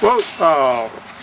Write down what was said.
Whoa! Oh. Uh,